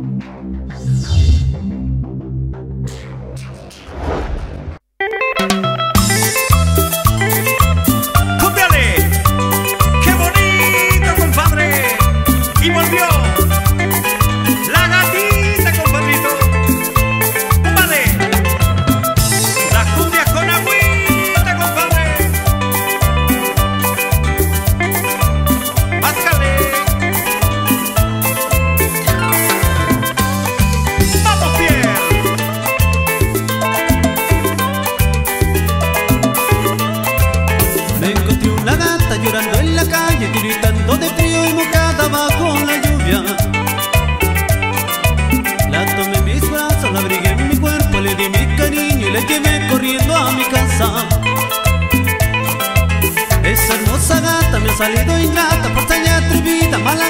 you salido ingrata, portaña atrevida, malagradecida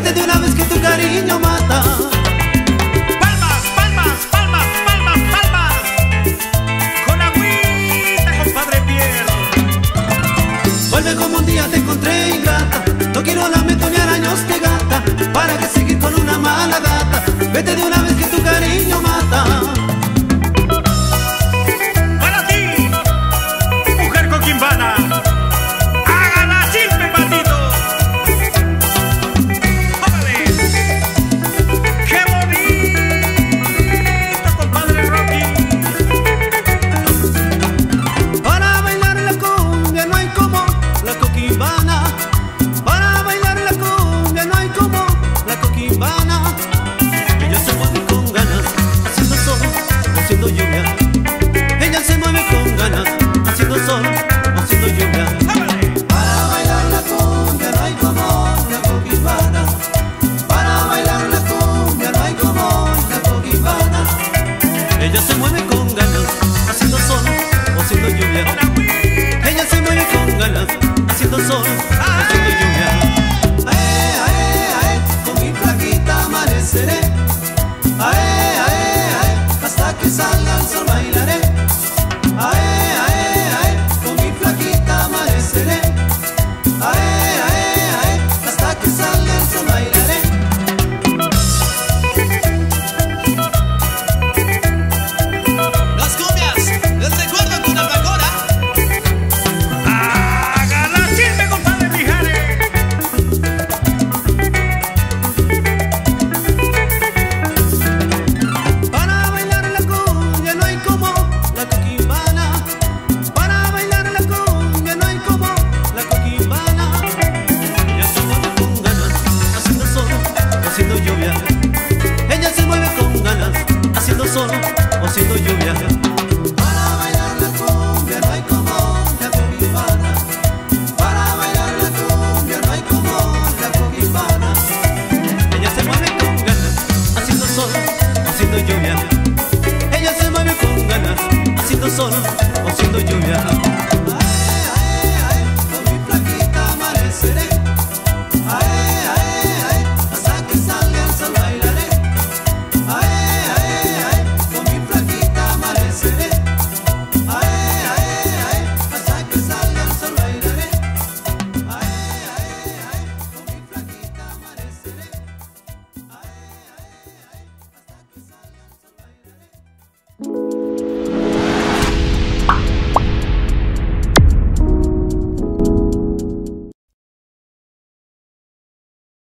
Vete de una vez que tu cariño mata. como un día te encontré ingrata No quiero lamento ni araños de gata ¿Para que seguir con una mala gata? Vete de una vez Ae, ae, ae, con mi flaquita amaneceré. Ae,